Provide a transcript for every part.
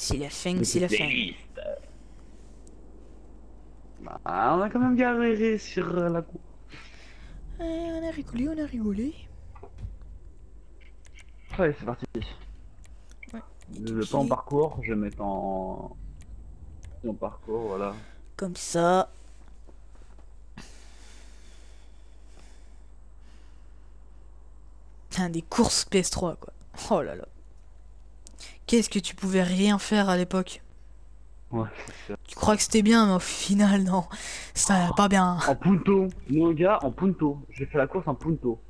C'est la fin, c'est la fin. Bah, on a quand même galéré sur euh, la cour. Eh, on a rigolé, on a rigolé. Allez, c'est parti. Ouais. Je pas en parcours, je vais mettre en... en parcours, voilà. Comme ça. Putain, des courses PS3, quoi. Oh là là. Qu'est-ce que tu pouvais rien faire à l'époque Ouais, ça. Tu crois que c'était bien, mais au final, non. C'était pas bien. En punto. Mon gars, en punto. J'ai fait la course en punto.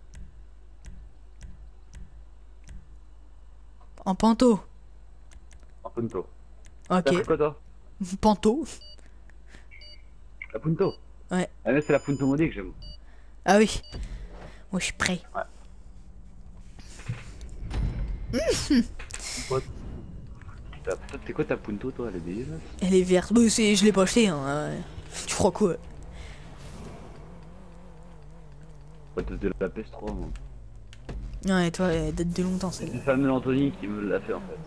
En panto. En punto. Ok. quoi toi Panto. La punto Ouais. Ah mais c'est la punto modée que j'aime. Ah oui. Moi, je suis prêt. T'as- C'est quoi ta punto toi Elle est dégueulasse. Elle est verte. Bah, c'est- je l'ai pas acheté. Hein. ouais. Tu crois quoi? Ouais, t'as de la PS3 moi. Ouais, toi, elle date de longtemps, C'est celle-là. le fameux Anthony qui me l'a fait en fait.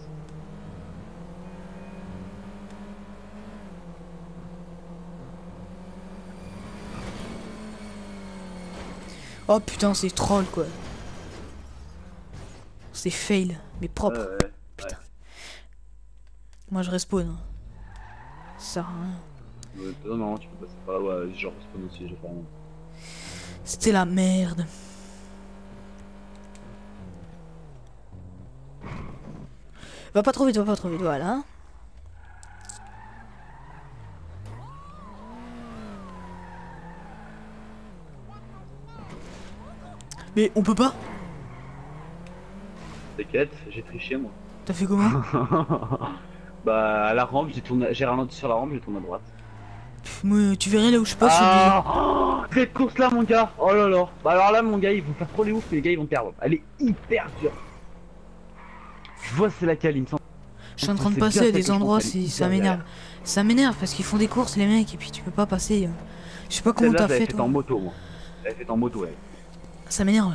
Oh putain, c'est troll, quoi. C'est fail, mais propre. Ouais. Putain. Moi, je respawn. hein. Ça sert à rien. Ouais, Non, non, tu peux passer par là. Ouais, genre respawn aussi, j'ai rien. C'était la merde. Va pas trop vite, va pas trop vite, voilà. Mais on peut pas T'inquiète, j'ai triché moi. T'as fait comment bah à la rampe, j'ai tourné, j'ai ralenti sur la rampe, j'ai tourné à droite. Moi, tu verrais là où je passe. Ah oh, Cette course là mon gars Oh là là Bah alors là mon gars ils vont faire trop les ouf mais les gars ils vont perdre. Elle est hyper dure. Je vois c'est laquelle il me semble. Je suis en train de passer à des endroits, elle ça m'énerve. Ça m'énerve parce qu'ils font des courses les mecs et puis tu peux pas passer. euh. Je sais pas comment t'as fait fait toi. en moto moi. J'avais fait en moto ouais. Ça m'énerve.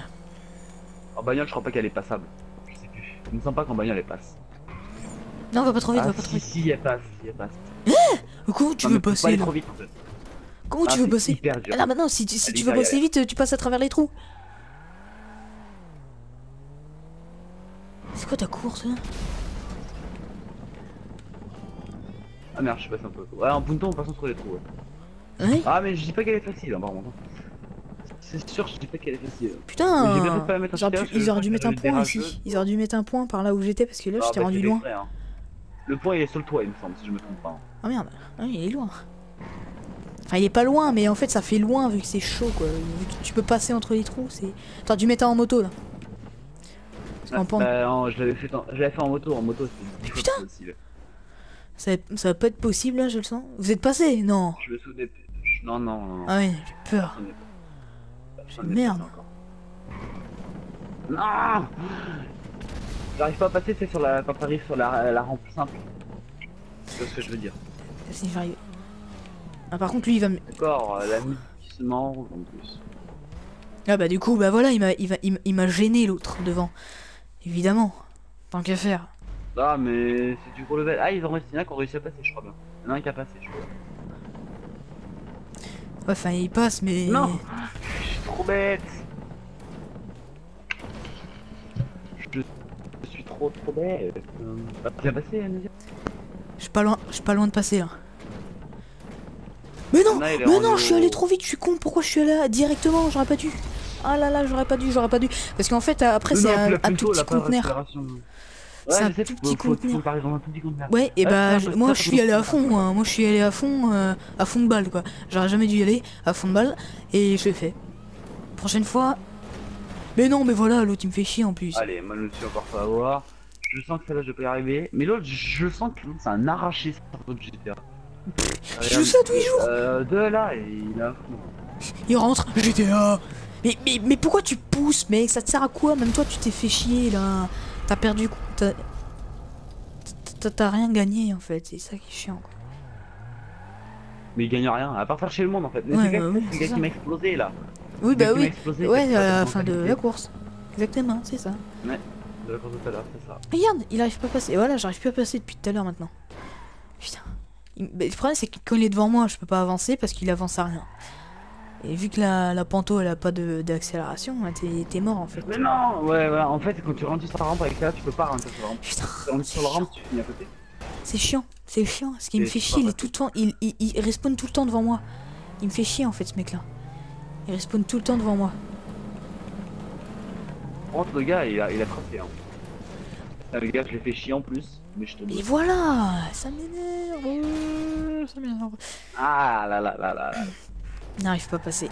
En bagnole je crois pas qu'elle est passable. Je. Il me semble pas qu'en bagnole elle passe. Non, va pas trop vite, ah va pas trop si vite. si elle passe, si elle passe. Comment tu Non, veux passer là trop vite. Comment Ah, tu veux c'est passer hyper dur. Ah, Là maintenant, si tu, si veux passer vite, tu passes à travers les trous. C'est quoi ta course là Ah merde je suis passé un peu. Ouais en punto on passe entre les trous ouais. Ouais Ah mais je dis pas qu'elle est facile hein, par contre. C'est sûr je dis pas qu'elle est facile. Putain Ils auraient ils dû mettre un point ici. Ils auraient dû mettre un point par là où j'étais parce que là Ah, j'étais bah, rendu loin. hein. Le point il est sur le toit il me semble si je me trompe pas. Ah merde, Ah, il est loin. Enfin, il est pas loin, mais en fait ça fait loin vu que c'est chaud quoi. Vu que tu peux passer entre les trous, c'est. T'aurais dû mettre un en moto là. Parce pan- Bah, non, je l'avais fait, en... fait en moto, en moto c'est putain ça, ça va pas être possible là, je le sens. Vous êtes passé? Non. Je me souvenais Non, non, non. Ah oui, j'ai peur ai pas. J'en ai Merde. Non J'arrive pas à passer, c'est sur la... quand t'arrives sur la... la rampe simple. C'est ce que je veux dire. Si j'arrive. Ah par contre lui il va me. D'accord, euh, la musique qui se en plus. Ah bah du coup bah voilà il m'a il va il gêné l'autre devant. Évidemment. Tant qu'à faire. Ah, mais c'est du gros level. Ah, ils ont réussi, il y en a qui ont réussi à passer, je crois bien. Il y en a un qui a passé, je crois. Ouais enfin il passe mais. Non trop bête Je suis trop trop bête. Euh, T'as passé, Je suis pas loin je suis pas loin de passer là. Mais non est Mais non je suis allé trop vite, je suis con, pourquoi je suis allé là directement J'aurais pas dû. Ah là là j'aurais pas dû, j'aurais pas dû. Parce qu'en fait après c'est un, tout petit conteneur. C'est Ouais, un tout petit conteneur. Ouais, et Ouais, bah, ça, moi je suis allé à fond, hein. moi je suis allé à fond, euh, à fond de balle quoi. J'aurais jamais dû y aller, à fond de balle, et je l'ai fait. Prochaine fois. Mais non, mais voilà, l'autre il me fait chier en plus. Allez, moi je me suis encore fait avoir. Je sens que celle-là je peux y arriver. Mais l'autre, je sens que c'est un arraché sur l'autre GTA. Il joue ça tous les jours Euh, de là, et il a fou. Il rentre, GTA mais, mais, mais pourquoi tu pousses, mec? Ça te sert à quoi? Même toi tu t'es fait chier là. T'as perdu. T'as rien gagné en fait, c'est ça qui est chiant quoi. Mais il gagne rien, à part faire chez le monde en fait. Mais Ouais, c'est le gars, bah oui, c'est le c'est gars ça. qui m'a explosé là. Oui, bah oui. explosé, Ouais, à la pas fin de la course. Exactement, c'est ça. De la course de tout à l'heure, c'est ça. Regarde, il arrive pas à passer. Voilà, j'arrive plus à passer depuis tout à l'heure maintenant. Putain. Il- bah, le problème, c'est que quand il est devant moi, je peux pas avancer parce qu'il avance à rien. Et vu que la, la panto, elle a pas de- d'accélération, bah, t'es t'es mort en fait. Mais non Ouais, ouais, en fait, quand tu rentres sur la rampe avec ça, tu peux pas rentrer sur la rampe. Putain, Tu rentres sur la rampe, tu finis à côté. c'est chiant, c'est chiant. Ce qui me fait chier, il est tout le temps, il, il, il respawn tout le temps devant moi. Il me fait chier en fait, ce mec-là. Il respawn tout le temps devant moi. Contre, le gars, il a, il a tracé. Hein. Ah, le gars, je l'ai fait chier en plus, mais je te dis. voilà, ça m'énerve, euh, ça m'énerve. Ah là là là là là. N'arrive pas à passer.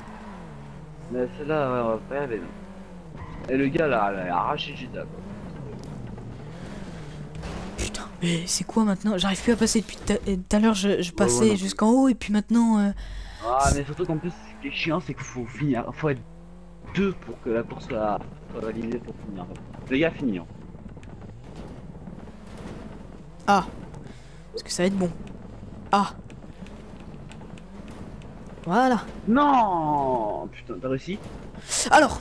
Mais celle-là, ouais, on va pas y aller. non. Et le gars, là, il a arraché Jetta, quoi. Putain, mais c'est quoi maintenant? J'arrive plus à passer depuis tout à- euh, l'heure, je, je ouais, passais jusqu'en haut et puis maintenant. euh, Ah, mais surtout qu'en plus, qui est chiant, c'est qu'il faut finir. faut être deux pour que la course soit, soit validée pour finir. en fait. Le gars finit. Hein. Ah Parce que ça va être bon. Ah Voilà. Non Putain, t'as réussi? Alors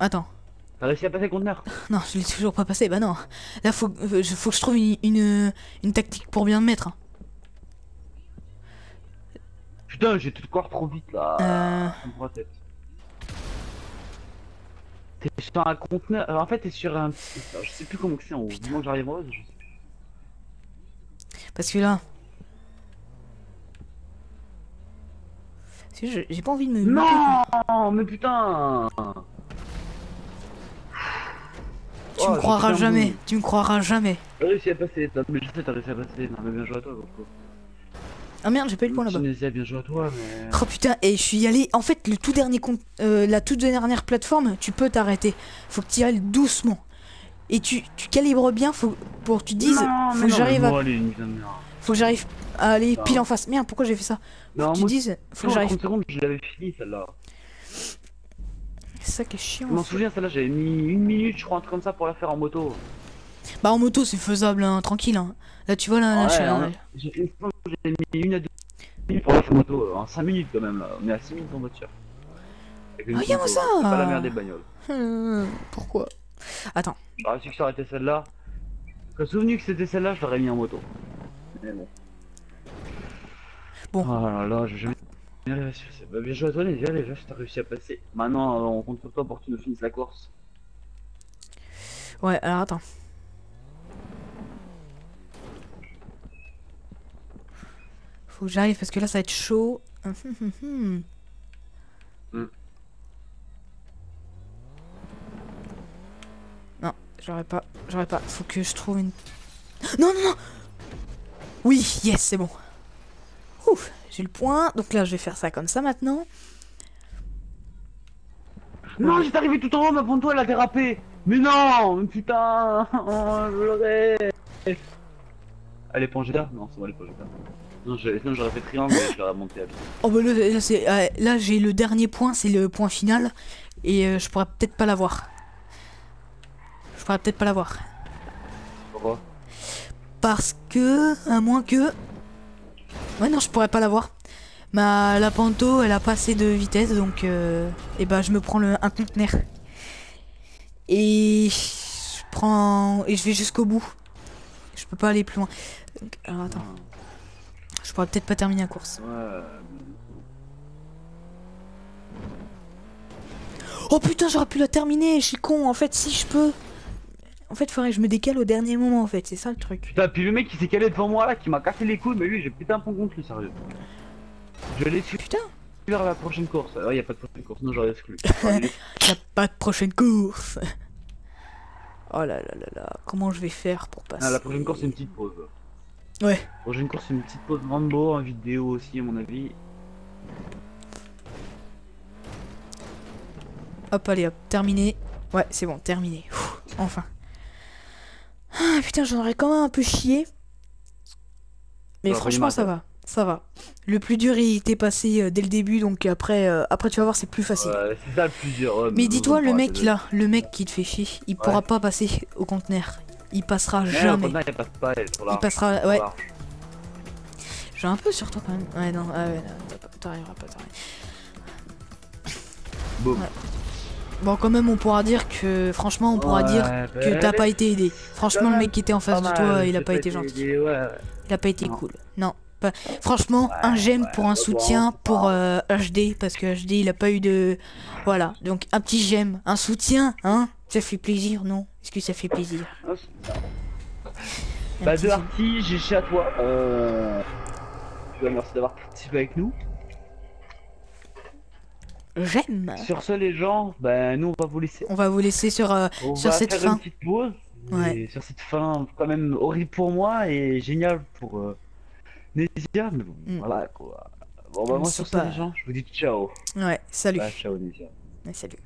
Attends. T'as réussi à passer le conteneur Non, je l'ai toujours pas passé. Bah non. Là, faut, euh, je- faut que je trouve une, une, une tactique pour bien me mettre. hein. Putain, j'ai tout corps trop vite là. Euh. T'es sur un conteneur. alors, en fait, t'es sur un. Je sais plus comment c'est en haut. Du moment que j'arrive en haut, je sais plus. Parce que là. J'ai pas envie de me. Non Mais putain Tu Oh, me j'ai croiras jamais. Tu me croiras jamais. T'as réussi à passer. Mais je sais, t'as réussi à passer. Non, mais bien joué à toi, Coco. Ah merde, j'ai pas eu le point là-bas. Tunisia, bien joué à toi, mais. Oh putain, et je suis allé. En fait, le tout dernier compte, euh, la toute dernière plateforme, tu peux t'arrêter. Faut que tu y ailles doucement. Et tu, tu calibres bien, faut pour que tu dises, Non, faut que j'arrive à, faut que j'arrive à aller pile en face. Merde, pourquoi j'ai fait ça Faut Non, que tu moi, dises, faut que j'arrive. 30 secondes, je l'avais fini celle-là. C'est ça qui est chiant. Je m'en souviens, celle-là, j'avais mis une minute, je crois, un truc comme ça pour la faire en moto. Bah en moto, c'est faisable, hein, tranquille. Hein. Là, tu vois là, là, Ouais, je suis-. J'ai mis une à deux minutes pour la faire en moto, en 5 minutes quand même là. On est à 6 minutes en voiture. Regarde moto, ça C'est pas la merde des bagnoles. Euh, Pourquoi? Attends. J'aurais su que ça aurait été celle-là. Quand souvenu que c'était celle-là, je l'aurais mis en moto. Mais bon. Bon. Oh là là, j'ai jamais bien réussi. Bah, bien joué à toi, déjà, déjà, t'as réussi à passer. Maintenant, euh, on compte sur toi pour que tu nous finisses la course. Ouais, alors attends. Faut que j'arrive parce que là, ça va être chaud. Hum, hum, hum. Non, j'aurais pas, j'aurais pas. Faut que je trouve une. Non, non, non. Oui, yes, c'est bon. Ouf, j'ai le point. Donc là, je vais faire ça comme ça maintenant. Non, j'étais arrivé tout en haut, ma ponto elle a dérapé. Mais non, putain, oh, je l'aurais. Elle est pas Jetta Non, c'est bon, elle est pas Jetta. Non, j'aurais fait triangle et je l'aurais monté à pied. Oh bah là, euh, là, j'ai le dernier point, c'est le point final. Et euh, je pourrais peut-être pas l'avoir. Je pourrais peut-être pas l'avoir. Pourquoi? Parce que, à moins que... Ouais, non, je pourrais pas l'avoir. Ma, la panto, elle a pas assez de vitesse, donc... Euh, et bah, je me prends le, un conteneur. Et je prends... Et je vais jusqu'au bout. Je peux pas aller plus loin. Donc, alors, attends. Je pourrais peut-être pas terminer la course. Ouais. Oh putain, j'aurais pu la terminer, je suis con. En fait, si je peux. En fait, faudrait que je me décale au dernier moment, en fait. C'est ça le truc. Putain, puis le mec qui s'est calé devant moi là, qui m'a cassé les couilles, mais lui j'ai putain un pont contre lui, sérieux. Je l'ai su Putain, vers la prochaine course. Ouais, y a pas de prochaine course, non, j'aurais exclu. y a pas de prochaine course. Oh là là là là, comment je vais faire pour passer Ah, la prochaine course c'est une petite pause. Ouais. Prochaine course une petite pause Rambo en vidéo aussi, à mon avis. Hop, allez, hop, terminé. Ouais, c'est bon, terminé. Ouh, enfin. Ah, putain, j'en aurais quand même un peu chié. Mais Ça va, franchement, ça va. Ça va. Le plus dur, il était passé euh, dès le début, donc après, euh, après tu vas voir, c'est plus facile. Ouais, c'est ça le plus dur. ouais, Mais dis-toi, le mec là, le mec qui te fait chier, il pourra pas passer au conteneur. Il passera jamais. il passe pas, elle est trop Il large. passera. Ouais, j'ai un peu sur toi quand même. Ouais, non, ah ouais, t'arriveras pas, t'arriveras. Boum. Ouais. Bon, quand même, on pourra dire que, franchement, on pourra dire que t'as pas été aidé. Franchement, le mec qui était en face de toi, il a pas été gentil. Ouais. Il a pas été Non. cool. Non. Pas- Franchement, un j'aime pour un soutien pour euh, HD, parce que HD, il a pas eu de... Voilà, donc un petit j'aime, un soutien, hein Ça fait plaisir, non? Est-ce que ça fait plaisir? Ah, Bah de. Arty, j'ai chez à toi. Euh... Merci d'avoir participé avec nous. J'aime Sur ce les gens, bah nous on va vous laisser. On va vous laisser sur... euh, On Sur va cette faire fin. une petite pause. Ouais. Sur cette fin quand même horrible pour moi et génial pour euh, Nézia, mais bon, Mm. voilà quoi. Bon bah On moi sur les gens, je vous dis ciao. Ouais, salut. Bah ciao Nézia. Ouais, salut.